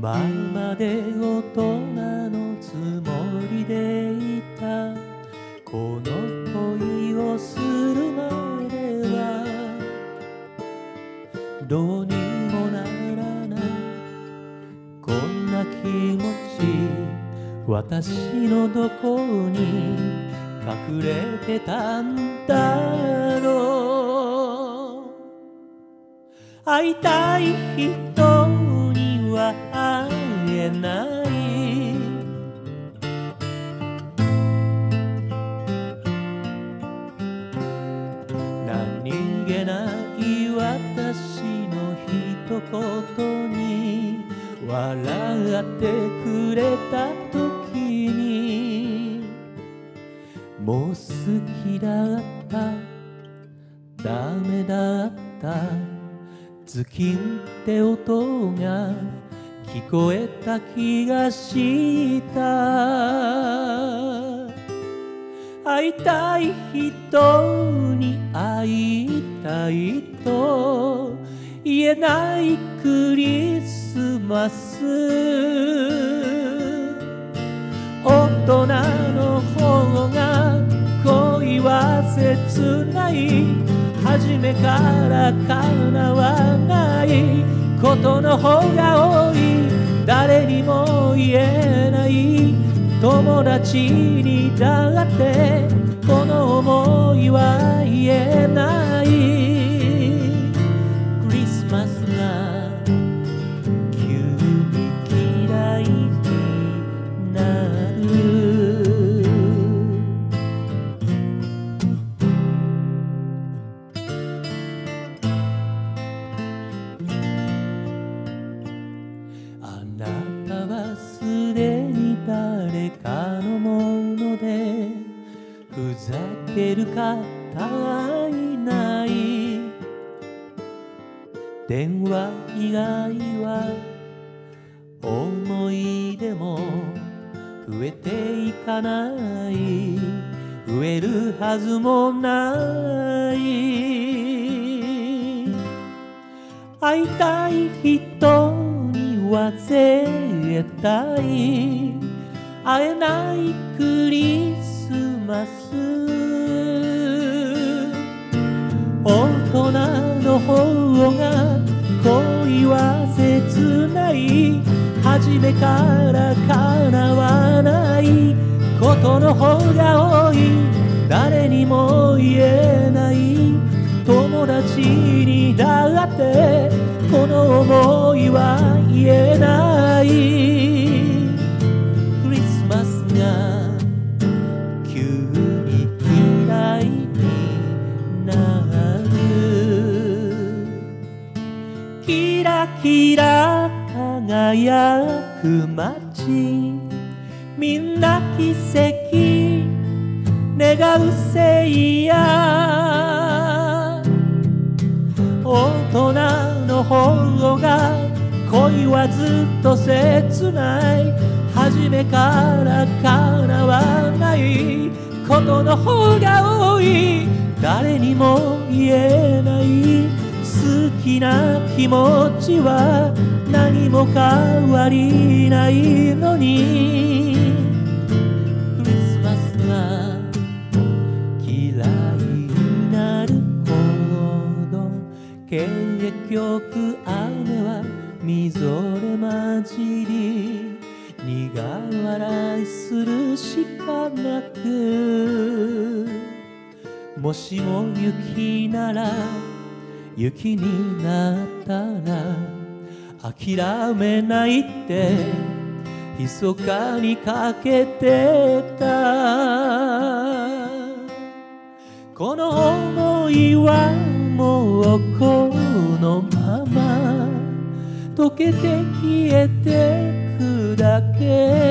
ままで大人のつもりでいた。この恋をするまでは。どうにもならない。こんな気持ち私のどこに隠れてたんだろう。会いたい人にはえない何気ない私の一言に笑ってくれた時にもう好きだったダメだったズキンって音が聞こえた気がした。会いたい人に会いたいと言えないクリスマス。大人の方が恋は切ない。初めから叶わないことの方が多い。も言えない友達にだらざける方いない。電話以外は思い出も増えていかない。増えるはずもない。会いたい人には絶対会えないクリスマス。大人の方が恋は切ない初めから叶わないことの方が多い誰にも言えない友達にだってこの想いキラ輝く街みんな奇跡願うせいや大人の方が恋はずっと切ない初めから叶わないことの方が多い誰にも言えない好きな気持ちは何も変わりないのに。クリスマスが嫌いになるほど。結局雨はみぞれ混じり。苦笑いするしかなく。もしも雪なら雪になったら諦めないって密かにかけてた。この想いはもうこのまま溶けて消えてくだけ。